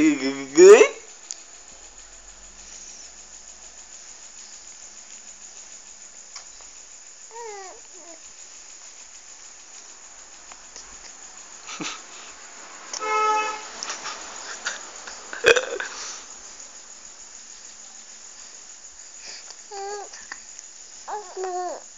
Good? Mm-hmm.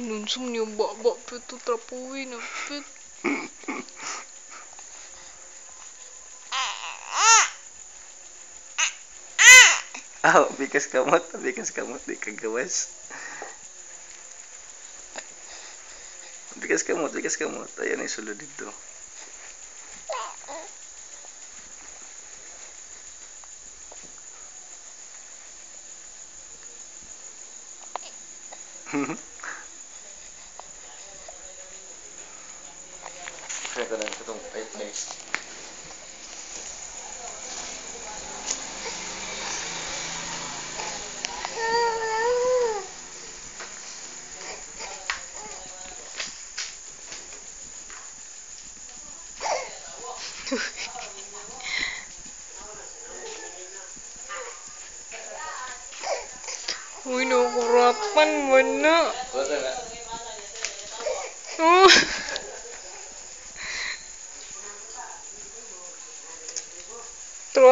Nunsum niyo baba pito trapuin na pit. Ah, bikas kamot, bikas kamot, di kagawas. Bikas kamot, bikas kamot. Ayan ay sulod dito. Kaya ko lang itong ay place. Uy, nakurapan mo na. Oh.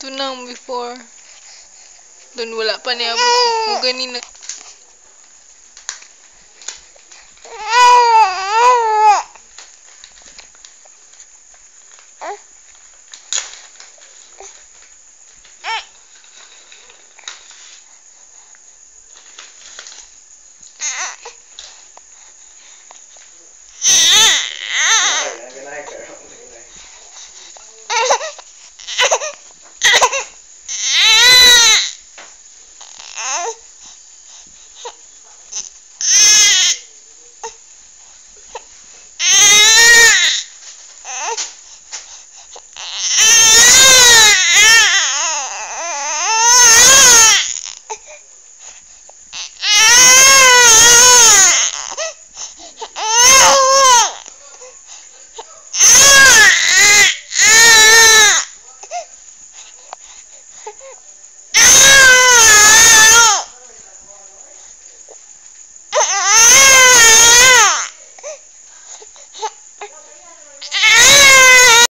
Ito nang before. Doon wala pa niya. Mo ganina.